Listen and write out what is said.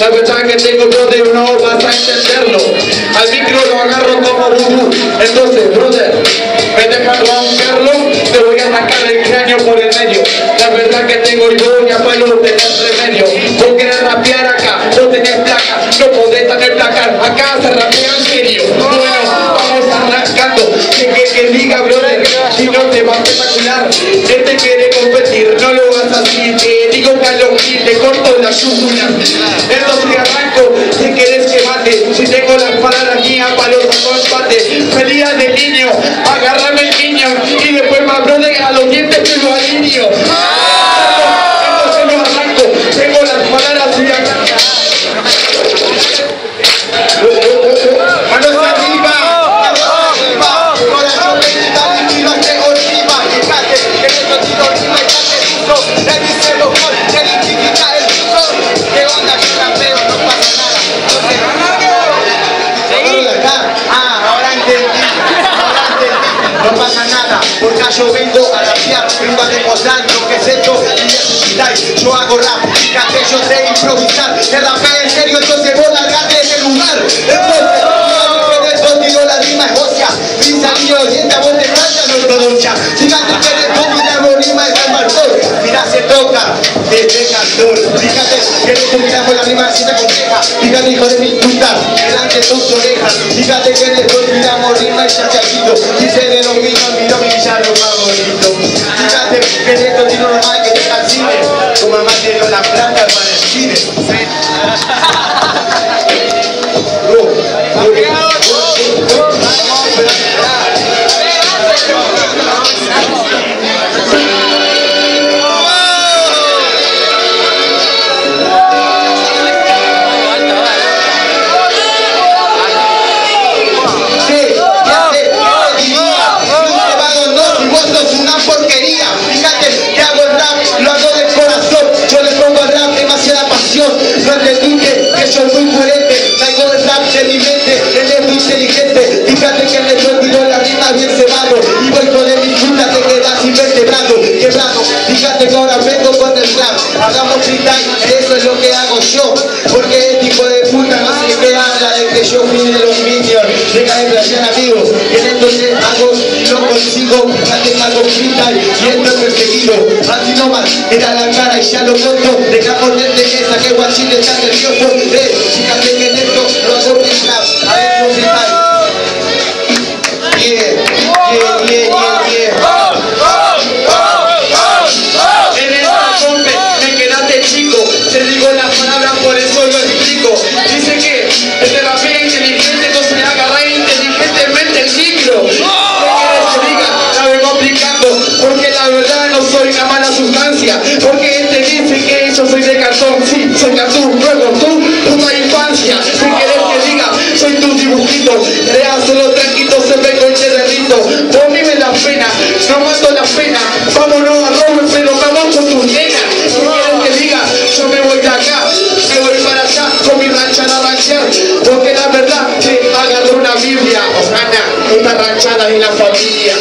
La verdad que tengo brother, no vas a entenderlo. Al micro lo agarro como vudú. Entonces, brother, me dejas romperlo, te voy a sacar el cráneo por el medio. La verdad que tengo yo ya palo no tenés remedio. Vos querés rapear acá, no tenés placa, no podés tener placar. Acá se rapea en serio. Bueno, vamos arrancando. Que, que, que diga, brother, si no te va a espectacular. Este quiere competir, no lo vas a decir. Te digo que lo que te corto la yugula. Entonces arranco, si quieres que mate. Si tengo la espada aquí, a palos saco empate. Pelea de niño, agárrame el niño. Y después más, brother, a los dientes te lo alineo. Nada Porque yo vengo a rapear demostrar lo que es esto Y necesitáis. Yo hago rap Fíjate, yo sé improvisar Te rapé en serio, entonces vos largate de ese lugar. Entonces, Contigo la rima es hostia Pisa niño oyenta, vos te falta no ortodoncia. Fíjate que eres tú, vos rima es el martor. Mira se toca desde cantor Fíjate que eres tú, mira vos la rima es compleja Fíjate hijo de mi puta, delante de tus orejas. Fíjate que eres miramos rima y chachachito Dice de los niños, miro mi villano favorito Fíjate que en esto tiene normal que te al porquería. Fíjate que hago el rap, lo hago del corazón, yo le pongo al rap demasiada pasión. No entendí que, soy muy coherente, traigo el rap de mi mente, él es muy inteligente. Fíjate que le tiro la rima bien cebado, y voy con el mi puta te quedas invertebrado, quebrado. Fíjate que ahora vengo con el rap, hagamos freestyle, eso es lo que hago yo, porque este hijo de puta no sé qué habla de que yo fui de los minions, deja de playar amigos, fíjate que hago freestyle y perseguido, así nomás, era la cara y ya lo corto, deja ponerte que esa que guachín está nervioso, eh, fíjate que dibujito, solo tranquilo, se vengo y te derrito. Vos vive la pena, no mato la pena, vámonos a robo, pero vamos con tus nenas. Si quieres que diga, yo me voy de acá, me voy para allá, con mi ranchada a ranchear. Porque la verdad que agarré una Biblia, Osana, esta ranchada de la familia.